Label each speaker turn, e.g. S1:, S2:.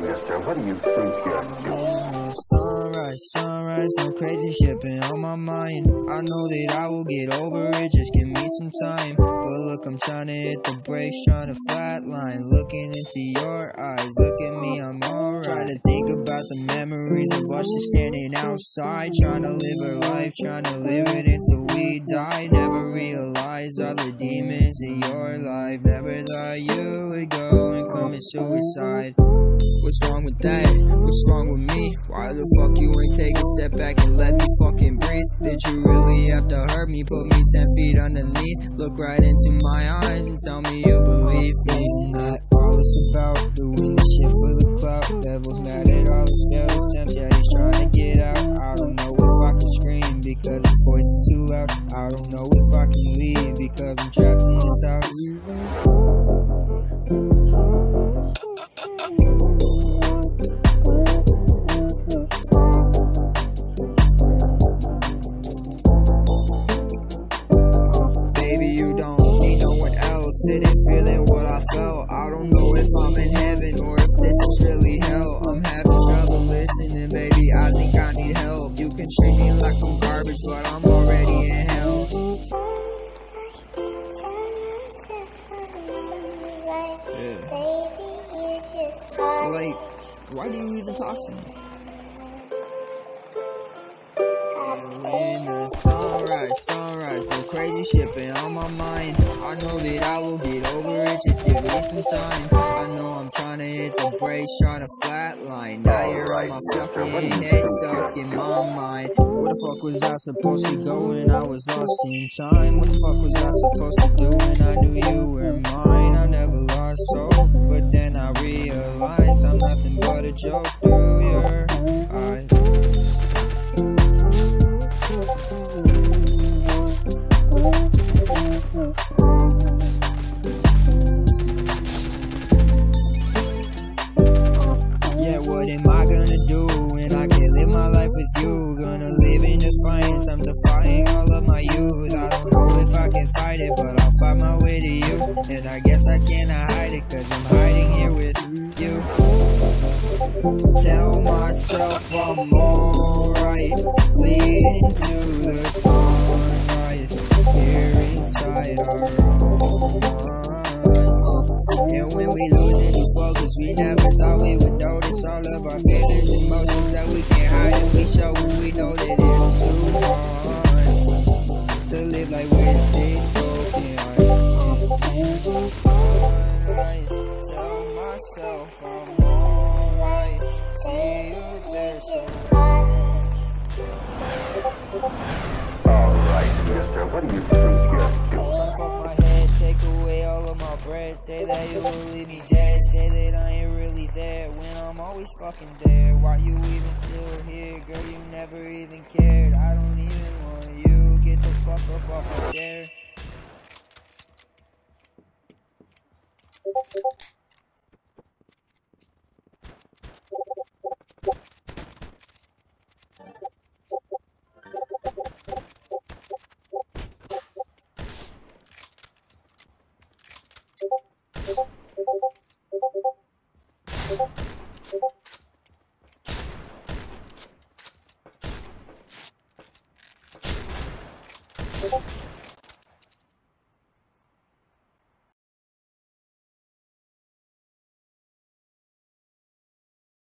S1: Mister, what do you think you're doing?
S2: Sunrise, sunrise, no crazy shit been on my mind. I know that I will get over it, just give me some time. But look, I'm trying to hit the brakes, trying to flatline. Looking into your eyes, look at me, I'm alright. To think about the memories of us just standing outside. Trying to live our life, trying to live it until we die. Never realize all the demons in your life. Never thought you would go and commit suicide. What's wrong with that? What's wrong with me? Why the fuck you ain't take a step back and let me fucking breathe? Did you really have to hurt me? Put me 10 feet underneath? Look right into my eyes and tell me you scream because his voice is too loud. I don't know if I can leave because I'm trapped in this house. Baby, you don't need no one else. Sitting feeling what I felt. I don't know if I'm in heaven or if this is really but I'm already in hell. Yeah. Like, why do you even talk to me? Crazy shit been on my mind. I know that I will get over it, just give me some time. I know I'm trying to hit the brakes, trying to flatline. Now you're on my fucking head, stuck in my mind. What the fuck was I supposed to go when I was lost in time? What the fuck was I supposed to do when I knew you were mine? I never lost hope, but then I realized I'm nothing but a joke through your I guess I cannot hide it, cause I'm hiding here with you. Tell myself I'm alright, leading to the sunrise. Here inside our own minds. And when we lose any focus, we never thought we would notice all of our feelings, emotions that we can't hide, and we show when we know that alright.
S1: Mister, what you doing?
S2: Say that you will leave me dead. Say that I ain't really there when I'm always fucking there. Why you even still here, girl? You never even cared. I don't even want you.